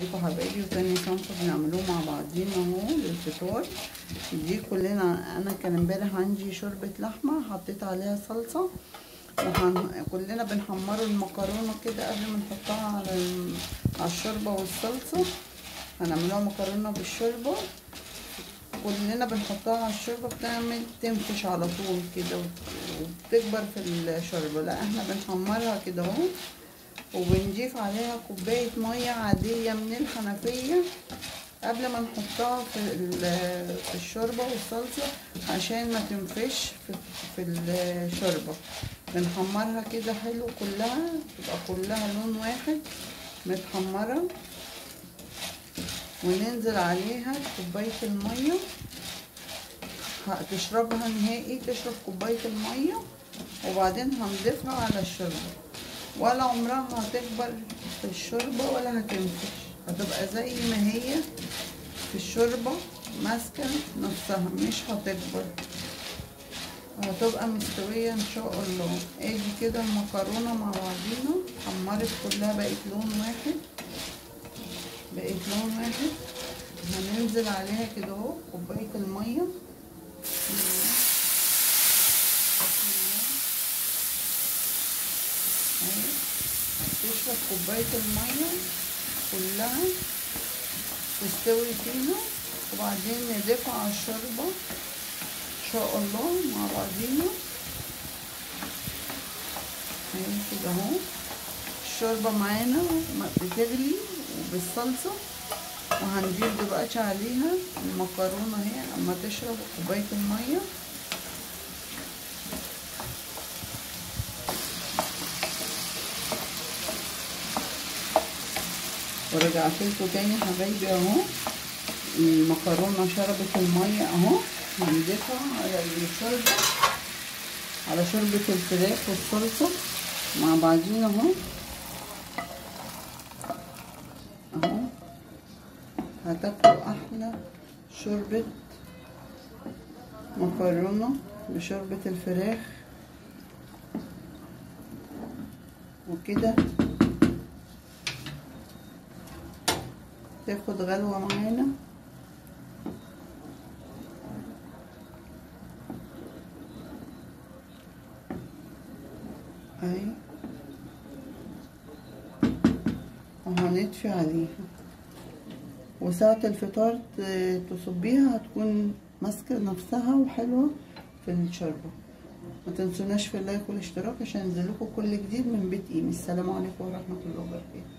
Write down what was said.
ازيكم حبايبي وتاني صنف بنعملوه مع بعضينا اهو للفطار. دي كلنا أنا كان امبارح عندي شوربة لحمة حطيت عليها صلصة. وهن... كلنا بنحمر المكرونة كده قبل ما نحطها على. على الشوربة والصلصة. هنعملوها مكرونة بالشوربة. كلنا بنحطها على الشوربة بتعمل تنفش على طول كده وبتكبر في الشوربة. لا إحنا بنحمرها كده اهو. وبنضيف عليها كوباية مية عادية من الحنفية قبل ما نحطها في, الشوربة والصلصة عشان ما تنفش في, الشوربة. بنحمرها كده حلو كلها تبقى كلها لون واحد متحمرة. وننزل عليها كوباية المية. تشربها نهائي تشرب كوباية المية وبعدين هنضيفها على الشوربة. ولا عمرها هتكبر في الشوربة ولا هتنفش. هتبقى زي ما هي في الشوربة ماسكة نفسها مش هتكبر. هتبقى مستوية إن شاء الله. آدي كده المكرونة مع بعضينا. حمرت كلها بقت لون واحد. بقت لون واحد. هننزل عليها كده أهو كوباية المية. تشرب كوباية المية كلها تستوي فيها وبعدين نضيفها على الشوربة ان شاء الله مع بعضينا اهي كده اهو الشوربة معانا بتغلي وبالصلصة وهنضيف دلوقتي عليها المكرونة اهي اما تشرب كوباية المية ورجعت لكم تاني حبايبي أهو. المكرونة شربت المية أهو. هنضيفها على الشوربه على شوربة الفراخ والصلصة. مع بعضينا أهو. أهو. هتاكلوا أحلى شوربة مكرونة بشوربة الفراخ. وكده. تاخد غلوة معانا اهي وهنطفي عليها. وساعة الفطار تصبيها هتكون ماسكة نفسها وحلوة في الشوربة. ما تنسوناش في اللايك والاشتراك عشان ينزلكوا كل جديد من بيت إيمي. السلام عليكم ورحمة الله وبركاته.